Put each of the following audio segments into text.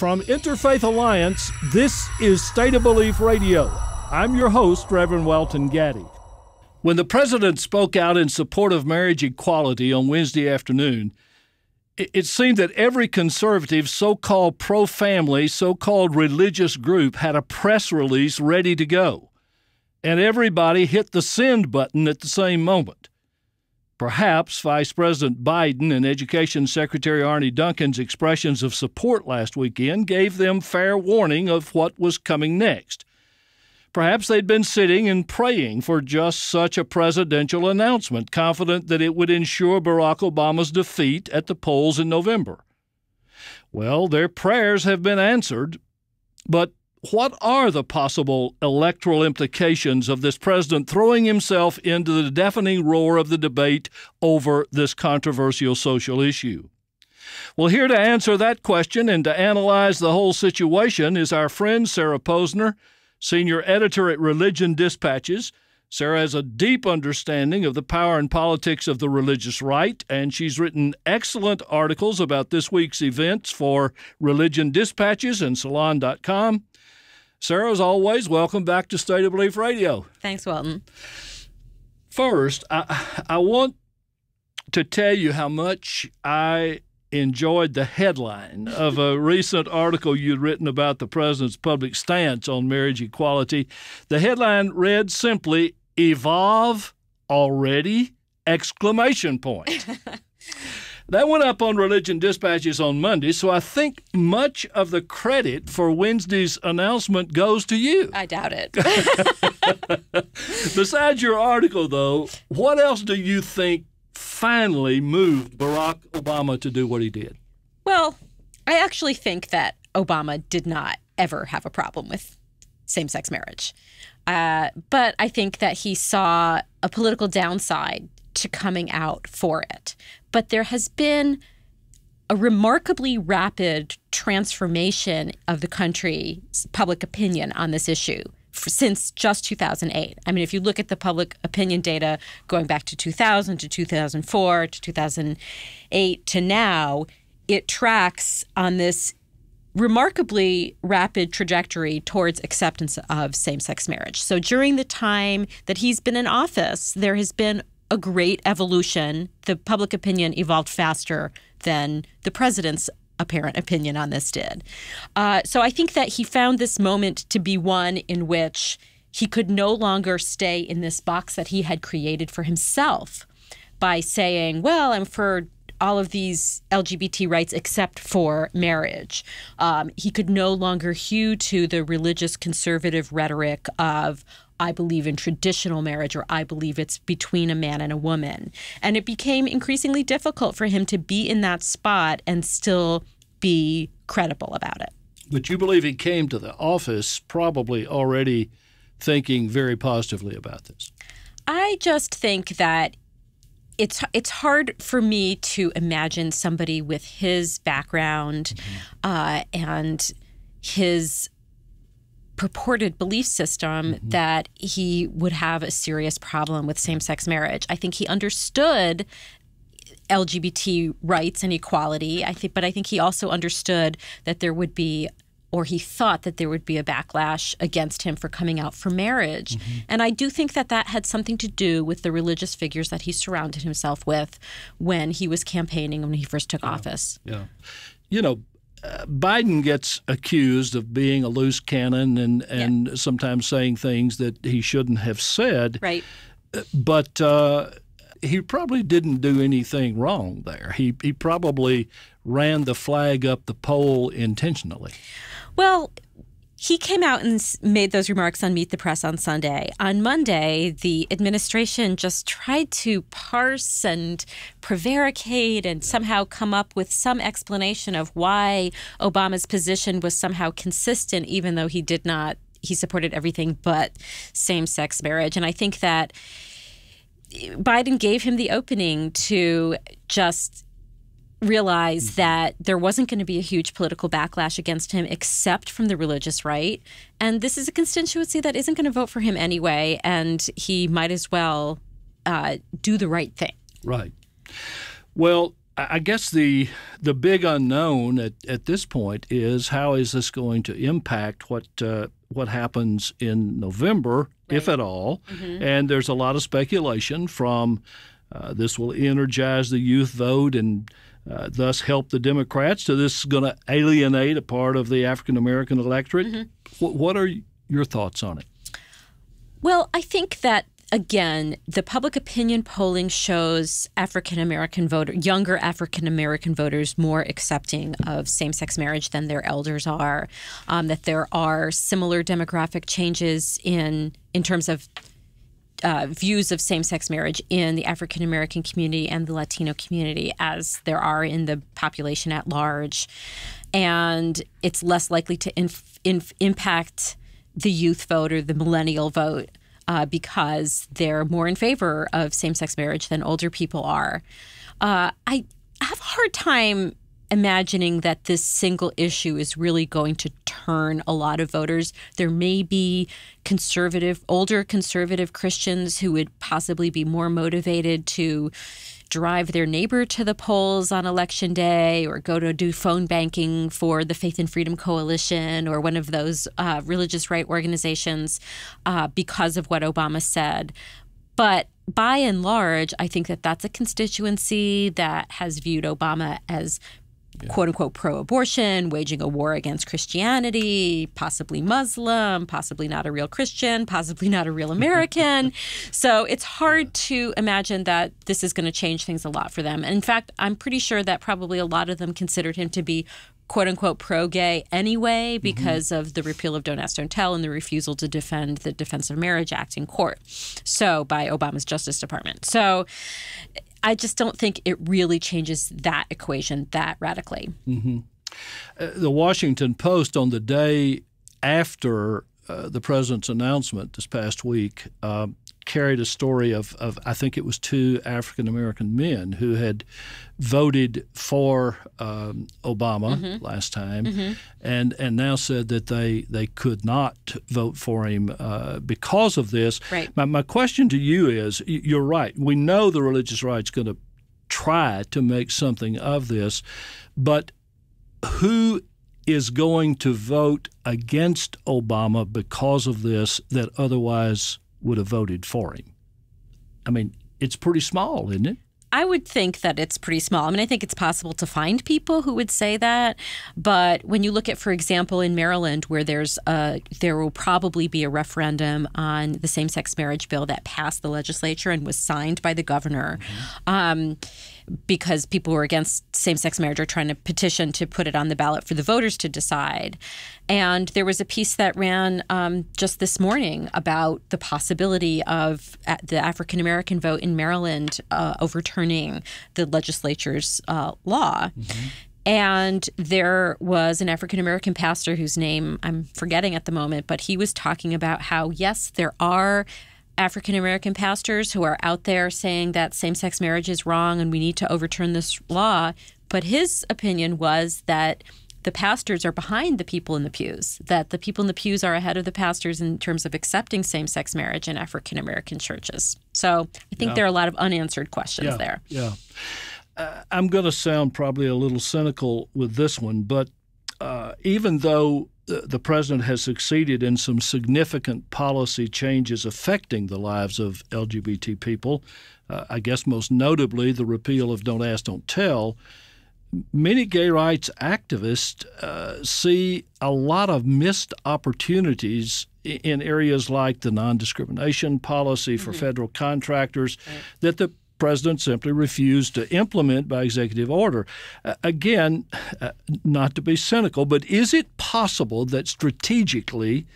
From Interfaith Alliance, this is State of Belief Radio. I'm your host, Reverend Welton Gaddy. When the president spoke out in support of marriage equality on Wednesday afternoon, it seemed that every conservative, so called pro family, so called religious group had a press release ready to go. And everybody hit the send button at the same moment. Perhaps Vice President Biden and Education Secretary Arne Duncan's expressions of support last weekend gave them fair warning of what was coming next. Perhaps they'd been sitting and praying for just such a presidential announcement, confident that it would ensure Barack Obama's defeat at the polls in November. Well, their prayers have been answered, but what are the possible electoral implications of this president throwing himself into the deafening roar of the debate over this controversial social issue? Well, here to answer that question and to analyze the whole situation is our friend Sarah Posner, senior editor at Religion Dispatches. Sarah has a deep understanding of the power and politics of the religious right, and she's written excellent articles about this week's events for Religion Dispatches and Salon.com. Sarah, as always, welcome back to State of Belief Radio. Thanks, Welton. First, I, I want to tell you how much I enjoyed the headline of a recent article you'd written about the president's public stance on marriage equality. The headline read simply, "Evolve already!" exclamation point. That went up on Religion Dispatches on Monday, so I think much of the credit for Wednesday's announcement goes to you. I doubt it. Besides your article, though, what else do you think finally moved Barack Obama to do what he did? Well, I actually think that Obama did not ever have a problem with same sex marriage. Uh, but I think that he saw a political downside to coming out for it. But there has been a remarkably rapid transformation of the country's public opinion on this issue since just 2008. I mean, if you look at the public opinion data going back to 2000 to 2004 to 2008 to now, it tracks on this remarkably rapid trajectory towards acceptance of same sex marriage. So during the time that he's been in office, there has been a great evolution. The public opinion evolved faster than the president's apparent opinion on this did. Uh, so I think that he found this moment to be one in which he could no longer stay in this box that he had created for himself by saying, well, I'm for all of these LGBT rights except for marriage. Um, he could no longer hew to the religious conservative rhetoric of, I believe in traditional marriage or I believe it's between a man and a woman. And it became increasingly difficult for him to be in that spot and still be credible about it. But you believe he came to the office probably already thinking very positively about this. I just think that it's it's hard for me to imagine somebody with his background mm-hmm. uh, and his purported belief system mm-hmm. that he would have a serious problem with same sex marriage. I think he understood LGBT rights and equality. I think, but I think he also understood that there would be or he thought that there would be a backlash against him for coming out for marriage. Mm-hmm. And I do think that that had something to do with the religious figures that he surrounded himself with when he was campaigning when he first took yeah. office. Yeah. You know, Biden gets accused of being a loose cannon and, and yeah. sometimes saying things that he shouldn't have said. Right. But uh, he probably didn't do anything wrong there. He, he probably ran the flag up the pole intentionally. Well, he came out and made those remarks on Meet the Press on Sunday. On Monday, the administration just tried to parse and prevaricate and somehow come up with some explanation of why Obama's position was somehow consistent, even though he did not, he supported everything but same sex marriage. And I think that Biden gave him the opening to just realize mm-hmm. that there wasn't going to be a huge political backlash against him except from the religious right. And this is a constituency that isn't going to vote for him anyway. And he might as well uh, do the right thing. Right. Well, I guess the the big unknown at, at this point is how is this going to impact what uh, what happens in November, right. if at all? Mm-hmm. And there's a lot of speculation from uh, this will energize the youth vote and uh, thus help the Democrats. So this is going to alienate a part of the African American electorate. Mm-hmm. what are your thoughts on it? Well, I think that again, the public opinion polling shows African American voter, younger African American voters, more accepting of same-sex marriage than their elders are. Um, that there are similar demographic changes in in terms of uh, views of same-sex marriage in the African American community and the Latino community as there are in the population at large, and it's less likely to impact the youth vote or the millennial vote uh, because they're more in favor of same sex marriage than older people are. Uh, I have a hard time imagining that this single issue is really going to turn a lot of voters. There may be conservative, older conservative Christians who would possibly be more motivated to drive their neighbor to the polls on election day or go to do phone banking for the Faith and Freedom Coalition or one of those uh, religious right organizations uh, because of what Obama said. But by and large, I think that that's a constituency that has viewed Obama as yeah. quote unquote pro abortion, waging a war against Christianity, possibly Muslim, possibly not a real Christian, possibly not a real American. so it's hard to imagine that this is going to change things a lot for them. And in fact, I'm pretty sure that probably a lot of them considered him to be quote unquote pro gay anyway mm-hmm. because mm-hmm. of the repeal of Don't Ask, Don't Tell and the refusal to defend the Defense of Marriage Act in court. So, by Obama's Justice Department. So, I just don't think it really changes that equation that radically. Mm-hmm. Uh, the Washington Post, on the day after uh, the president's announcement this past week, uh, carried a story of, of I think it was two African American men who had voted for um, Obama mm-hmm. last time, mm-hmm. and and now said that they they could not vote for him uh, because of this. Right. My my question to you is: You're right. We know the religious right's going to try to make something of this, but who is going to vote against Obama because of this that otherwise would have voted for him. I mean, it's pretty small, isn't it? I would think that it's pretty small. I mean, I think it's possible to find people who would say that, but when you look at, for example, in Maryland, where there's a, there will probably be a referendum on the same-sex marriage bill that passed the legislature and was signed by the governor. Mm-hmm. Um, because people who are against same sex marriage are trying to petition to put it on the ballot for the voters to decide. And there was a piece that ran um, just this morning about the possibility of uh, the African American vote in Maryland uh, overturning the legislature's uh, law. Mm-hmm. And there was an African American pastor whose name I'm forgetting at the moment, but he was talking about how, yes, there are African American pastors who are out there saying that same sex marriage is wrong and we need to overturn this law. But his opinion was that the pastors are behind the people in the pews, that the people in the pews are ahead of the pastors in terms of accepting same sex marriage in African American churches. So I think yeah. there are a lot of unanswered questions yeah, there. Yeah. Uh, I'm going to sound probably a little cynical with this one, but uh, even though the president has succeeded in some significant policy changes affecting the lives of LGBT people. Uh, I guess most notably the repeal of Don't Ask, Don't Tell. Many gay rights activists uh, see a lot of missed opportunities in areas like the non discrimination policy for mm-hmm. federal contractors right. that the president simply refused to implement by executive order. Uh, again, uh, not to be cynical, but is it possible that strategically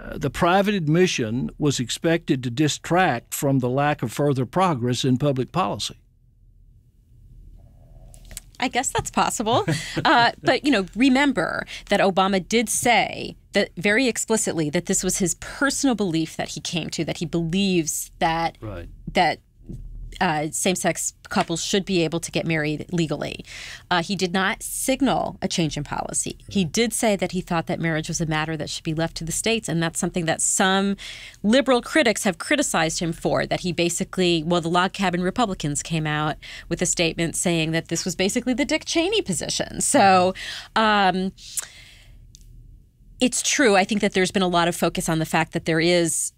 uh, the private admission was expected to distract from the lack of further progress in public policy? I guess that's possible. Uh, but, you know, remember that Obama did say that very explicitly that this was his personal belief that he came to, that he believes that right. that uh, same sex couples should be able to get married legally. Uh, he did not signal a change in policy. He did say that he thought that marriage was a matter that should be left to the states, and that's something that some liberal critics have criticized him for. That he basically, well, the log cabin Republicans came out with a statement saying that this was basically the Dick Cheney position. So, um, it's true. I think that there's been a lot of focus on the fact that there is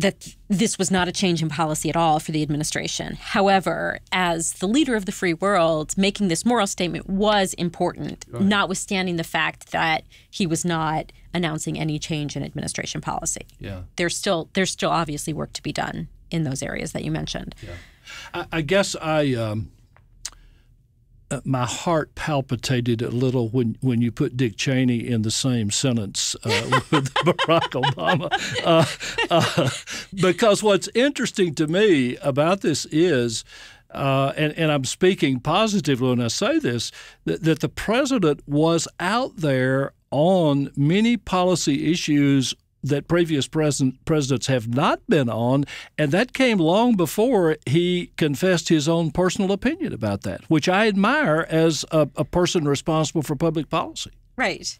that this was not a change in policy at all for the administration. However, as the leader of the free world, making this moral statement was important, right. notwithstanding the fact that he was not announcing any change in administration policy. Yeah. There's still there's still obviously work to be done in those areas that you mentioned. Yeah. I, I guess I um, uh, my heart palpitated a little when, when you put Dick Cheney in the same sentence uh, with Barack Obama. Uh, uh, because what's interesting to me about this is, uh, and, and I'm speaking positively when I say this, that, that the president was out there on many policy issues that previous president, presidents have not been on, and that came long before he confessed his own personal opinion about that, which I admire as a, a person responsible for public policy. Right.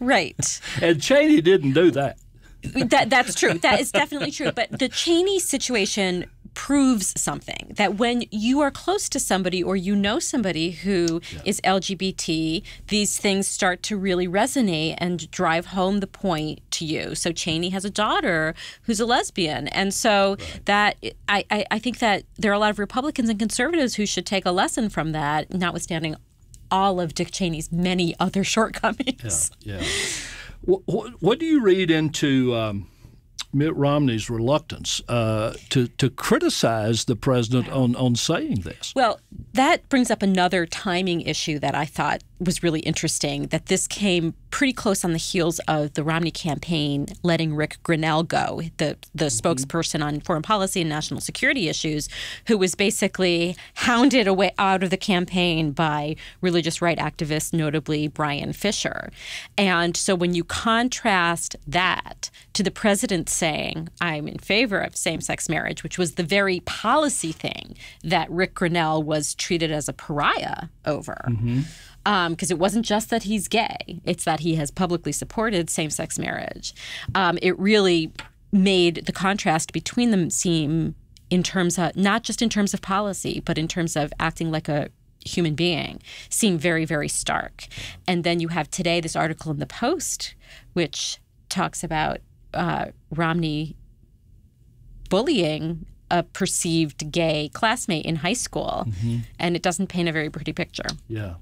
right. and Cheney didn't do that. that that's true. That is definitely true. But the Cheney situation proves something that when you are close to somebody or you know somebody who yeah. is LGBT, these things start to really resonate and drive home the point to you. So Cheney has a daughter who's a lesbian. And so right. that I, I, I think that there are a lot of Republicans and conservatives who should take a lesson from that, notwithstanding all of Dick Cheney's many other shortcomings. Yeah. yeah. what, what, do you read into um, Mitt Romney's reluctance uh, to to criticize the president on on saying this. Well, that brings up another timing issue that I thought was really interesting. That this came pretty close on the heels of the Romney campaign letting Rick Grenell go, the the mm-hmm. spokesperson on foreign policy and national security issues, who was basically hounded away out of the campaign by religious right activists, notably Bryan Fischer. And so when you contrast that to the president saying, I'm in favor of same sex marriage, which was the very policy thing that Rick Grenell was treated as a pariah over. Because um, it wasn't just that he's gay, it's that he has publicly supported same sex marriage. Um, it really made the contrast between them seem in terms of not just in terms of policy, but in terms of acting like a human being seem very, very stark. And then you have today this article in the Post, which talks about uh, Romney bullying a perceived gay classmate in high school, mm-hmm. and it doesn't paint a very pretty picture. Yeah.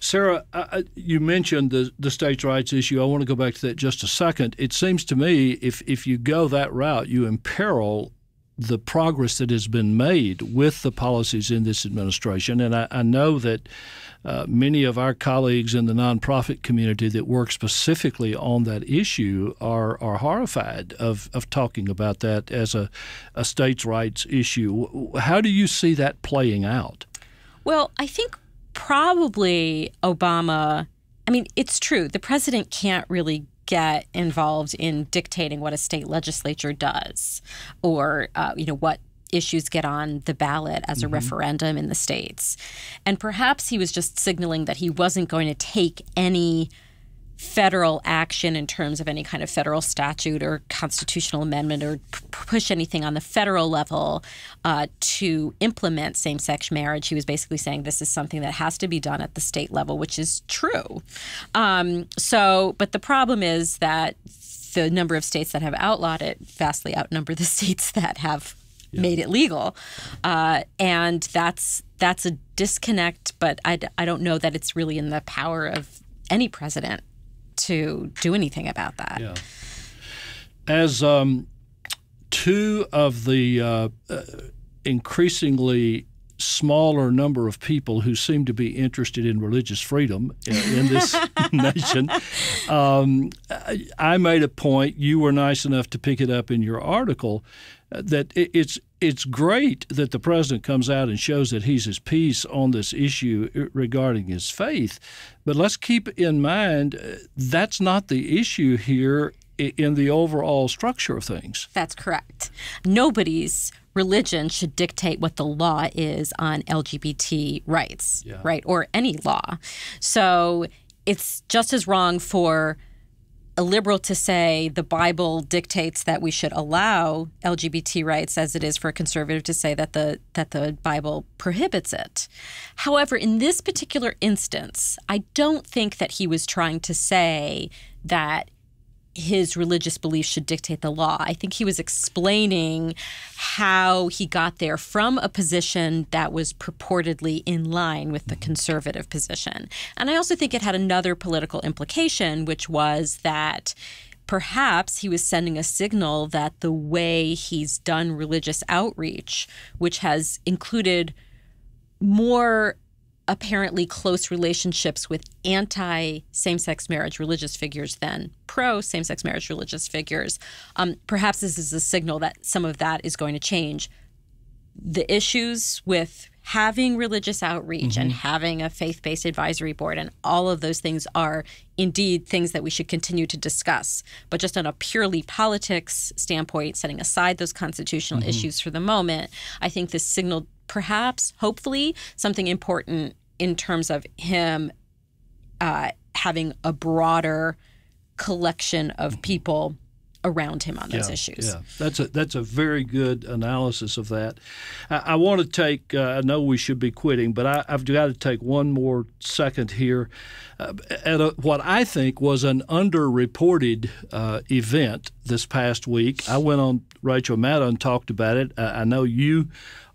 Sarah, uh, you mentioned the, the states' rights issue. I want to go back to that just a second. It seems to me if, if you go that route, you imperil the progress that has been made with the policies in this administration. And I, I know that uh, many of our colleagues in the nonprofit community that work specifically on that issue are, are horrified of, of talking about that as a, a states' rights issue. How do you see that playing out? Well, I think probably Obama. I mean, it's true. The president can't really get involved in dictating what a state legislature does or uh, you know what issues get on the ballot as a mm-hmm. referendum in the states and perhaps he was just signaling that he wasn't going to take any federal action in terms of any kind of federal statute or constitutional amendment or push anything on the federal level uh, to implement same sex marriage. He was basically saying this is something that has to be done at the state level, which is true. Um, so, but the problem is that the number of states that have outlawed it vastly outnumber the states that have yeah. made it legal, uh, and that's that's a disconnect. But I, I don't know that it's really in the power of any president to do anything about that. Yeah. As um, two of the uh, uh, increasingly smaller number of people who seem to be interested in religious freedom in, in this nation. Um, I made a point. You were nice enough to pick it up in your article uh, that it's it's great that the president comes out and shows that he's his peace on this issue uh, regarding his faith. But let's keep in mind uh, that's not the issue here in the overall structure of things. That's correct. Nobody's religion should dictate what the law is on LGBT rights, Yeah. right? Or any law. So it's just as wrong for a liberal to say the Bible dictates that we should allow LGBT rights as it is for a conservative to say that the that the Bible prohibits it. However, in this particular instance, I don't think that he was trying to say that his religious beliefs should dictate the law. I think he was explaining how he got there from a position that was purportedly in line with the conservative position. And I also think it had another political implication, which was that perhaps he was sending a signal that the way he's done religious outreach, which has included more apparently close relationships with anti same sex marriage religious figures than pro same sex marriage religious figures. Um, perhaps this is a signal that some of that is going to change. The issues with having religious outreach and having a faith based advisory board and all of those things are indeed things that we should continue to discuss. But just on a purely politics standpoint, setting aside those constitutional issues for the moment, I think this signaled perhaps, hopefully, something important in terms of him uh, having a broader collection of people around him on those issues. Yeah, that's a that's a very good analysis of that. I, I want to take. Uh, I know we should be quitting, but I, I've got to take one more second here uh, at a, what I think was an underreported uh, event this past week. I went on Rachel Maddow and talked about it. I, I know you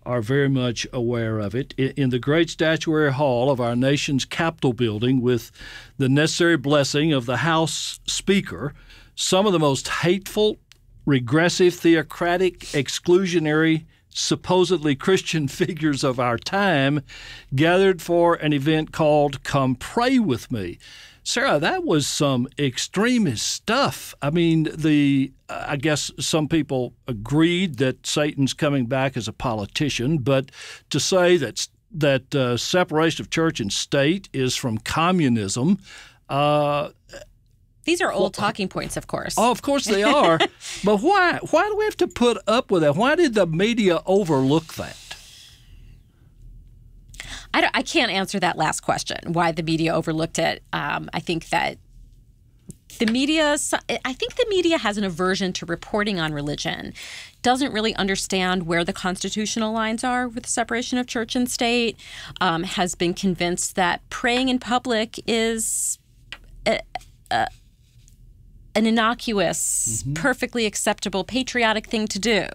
are very much aware of it. In, in the great statuary hall of our nation's Capitol building, with the necessary blessing of the House Speaker some of the most hateful, regressive, theocratic, exclusionary, supposedly Christian figures of our time gathered for an event called Come Pray With Me. Sarah, that was some extremist stuff. I mean, the I guess some people agreed that Satan's coming back as a politician, but to say that that uh, separation of church and state is from communism, uh, These are old talking points, of course. Oh, of course they are. but why? Why do we have to put up with that? Why did the media overlook that? I, don't, I can't answer that last question. Why the media overlooked it? Um, I think that the media. I think the media has an aversion to reporting on religion. Doesn't really understand where the constitutional lines are with the separation of church and state. Um, has been convinced that praying in public is. A, a, an innocuous, mm-hmm. perfectly acceptable, patriotic thing to do.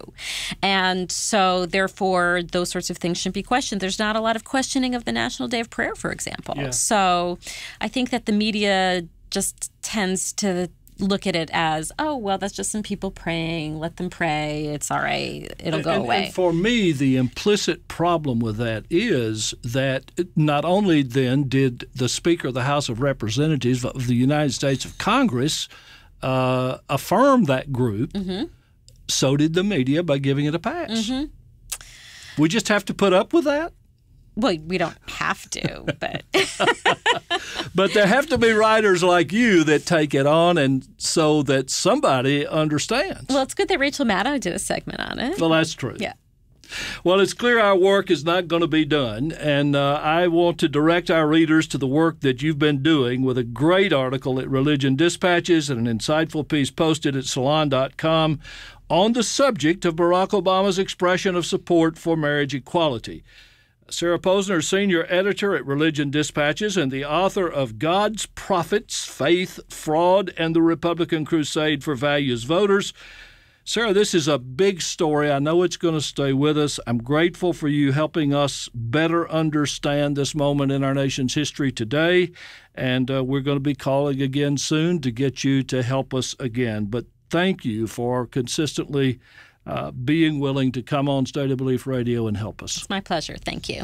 And so, therefore, those sorts of things shouldn't be questioned. There's not a lot of questioning of the National Day of Prayer, for example. Yeah. So, I think that the media just tends to look at it as, oh, well, that's just some people praying. Let them pray. It's all right. It'll go and, away. And for me, the implicit problem with that is that not only then did the Speaker of the House of Representatives of the United States of Congress uh, affirm that group, Mm-hmm. so did the media by giving it a pass. We just have to put up with that. well, we don't have to, but But there have to be writers like you that take it on, and so that somebody understands. well, it's good that Rachel Maddow did a segment on it. Well, that's true. Yeah. Well, it's clear our work is not going to be done, and uh, I want to direct our readers to the work that you've been doing with a great article at Religion Dispatches and an insightful piece posted at salon.com on the subject of Barack Obama's expression of support for marriage equality. Sarah Posner, senior editor at Religion Dispatches and the author of God's Profits, Faith, Fraud, and the Republican Crusade for Values Voters. Sarah, this is a big story. I know it's going to stay with us. I'm grateful for you helping us better understand this moment in our nation's history today. And uh, we're going to be calling again soon to get you to help us again. But thank you for consistently uh, being willing to come on State of Belief Radio and help us. It's my pleasure. Thank you.